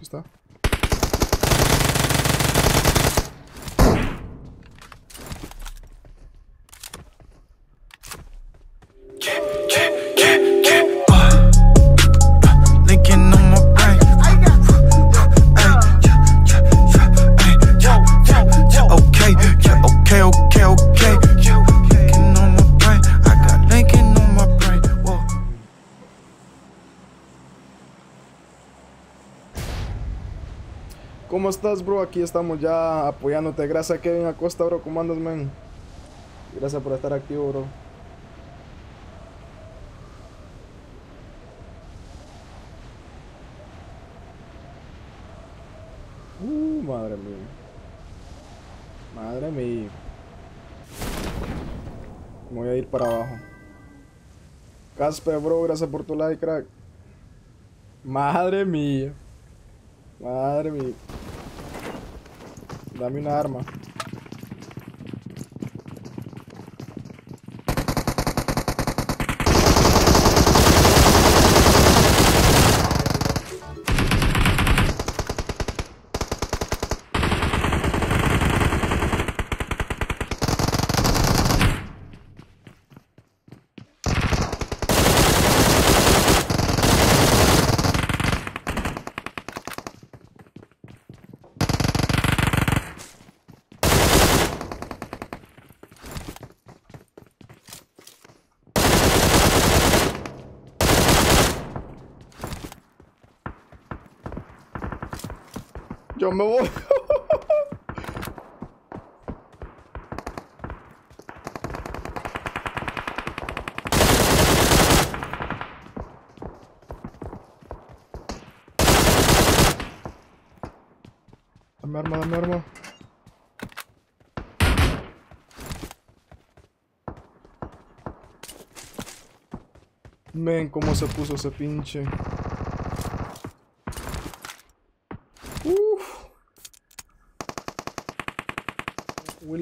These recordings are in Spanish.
Aquí está. ¿Cómo estás, bro? Aquí estamos ya apoyándote. Gracias, Kevin Acosta, bro. ¿Cómo andas? Gracias por estar activo, bro. Uh, madre mía. Madre mía. Me voy a ir para abajo. Casper, bro, gracias por tu like, crack. Madre mía. Madre mía. Dame una arma. Yo me voy. Dame arma, dame arma. Men, cómo se puso ese pinche. Uf.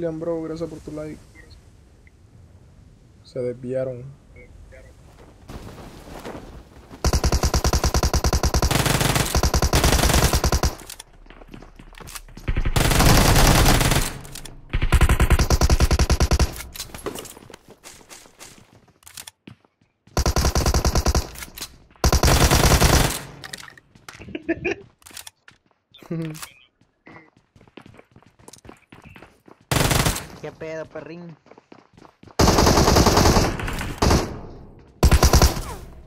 William, bro, gracias por tu like. Se desviaron. ¿Qué pedo, perrín?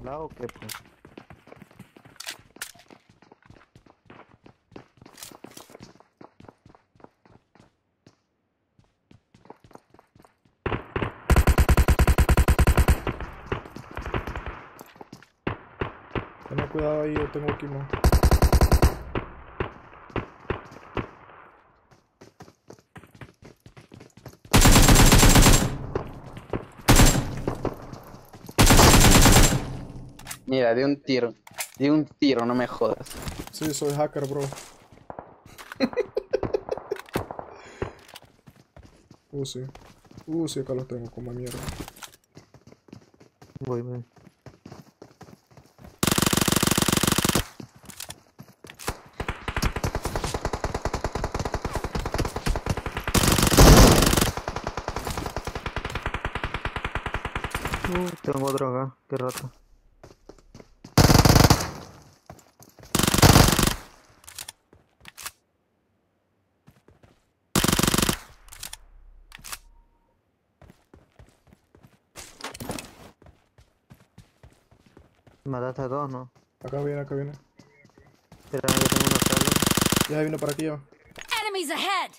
¿La o qué, pues? Cuidado ahí, yo tengo aquí más. Mira, de un tiro. De un tiro, no me jodas. Sí, soy hacker, bro. uh, sí. Uh, sí, acá los tengo como mierda. Voy, voy. Uh, tengo otro acá, qué rato. Mataste a dos, ¿no? Acá viene, acá viene. Espera, que tengo una sala. Ya vino para aquí ya. Enemies ahead!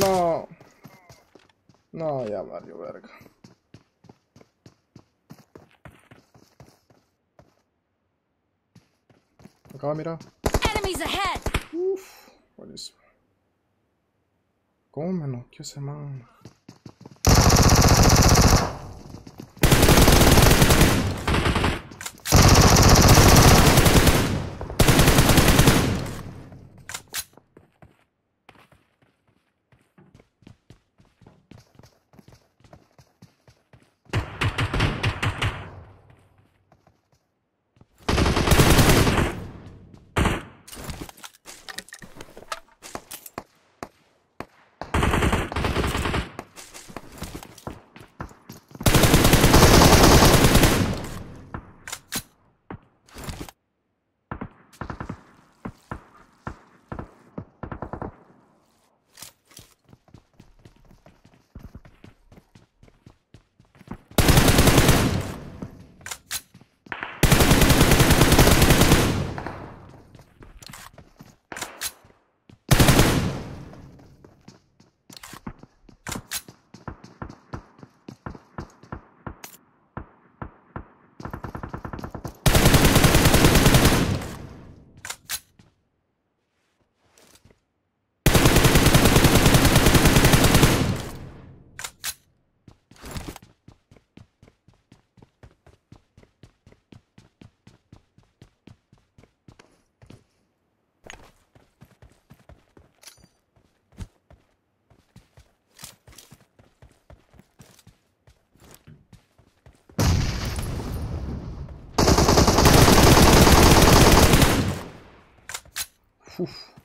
No. No, ya valió verga. Acá, mira. Enemies ahead! Uf, buenísimo. ¿Cómo me noqueó ese man? Uf.